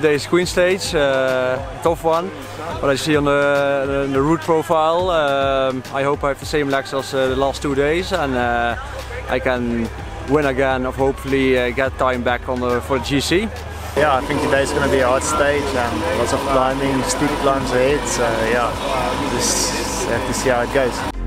today's Queen stage, uh, tough one. But I see on the, the, the route profile, um, I hope I have the same legs as uh, the last two days and uh, I can win again or hopefully get time back on the, for the GC. Yeah, I think today's going to be a hard stage and lots of climbing, steep climbs ahead. So yeah, just have to see how it goes.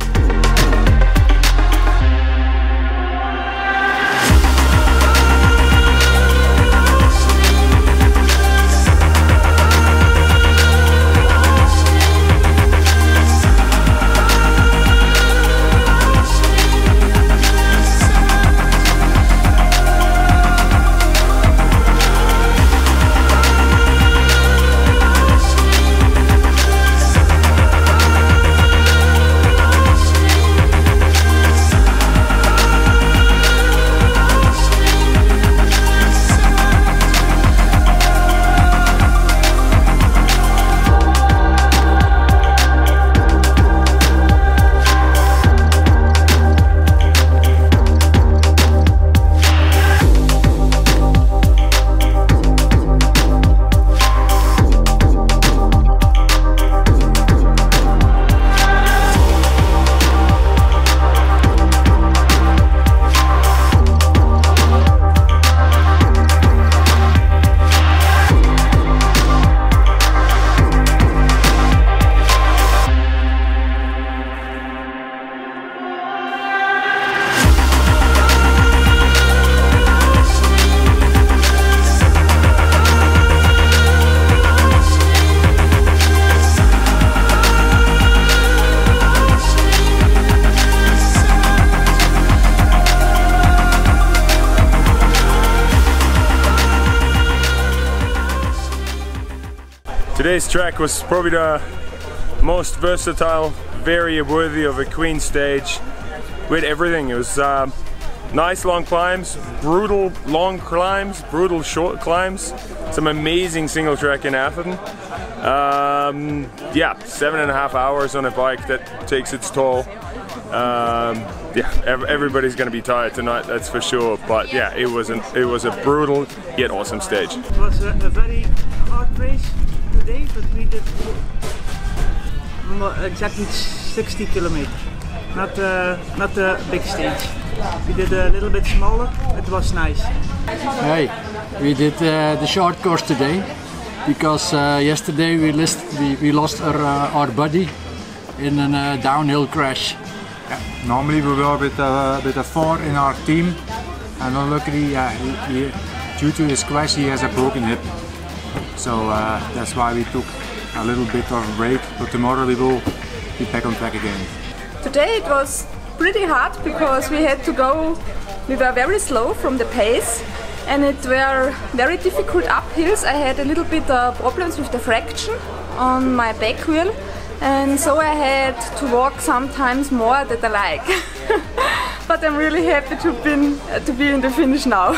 Today's track was probably the most versatile, very worthy of a Queen stage with everything. It was um, nice long climbs, brutal long climbs, brutal short climbs, some amazing single track in Atherton. Um, yeah, seven and a half hours on a bike that takes its toll. Um, yeah, everybody's going to be tired tonight, that's for sure. But yeah, it was an, it was a brutal yet awesome stage. It was a, a very hard race today, but we did exactly 60 kilometers. Not uh, not a big stage. We did a little bit smaller. It was nice. Hey, we did uh, the short course today because uh, yesterday we, list, we, we lost our, uh, our buddy in a uh, downhill crash. Yeah, normally we were with, uh, with a four in our team and unluckily he, he, due to his crash he has a broken hip. So uh, that's why we took a little bit of a break, but tomorrow we will be back on track again. Today it was pretty hard because we had to go, we were very slow from the pace and it were very difficult uphills. I had a little bit of problems with the fraction on my back wheel and so I had to walk sometimes more than I like. but I'm really happy to be, to be in the finish now.